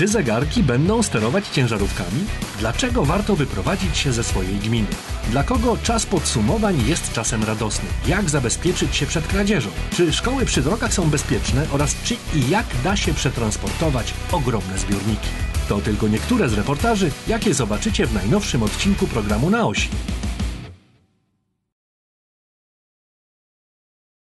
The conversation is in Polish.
Czy zegarki będą sterować ciężarówkami? Dlaczego warto wyprowadzić się ze swojej gminy? Dla kogo czas podsumowań jest czasem radosny? Jak zabezpieczyć się przed kradzieżą? Czy szkoły przy drogach są bezpieczne oraz czy i jak da się przetransportować ogromne zbiorniki? To tylko niektóre z reportaży, jakie zobaczycie w najnowszym odcinku programu na osi.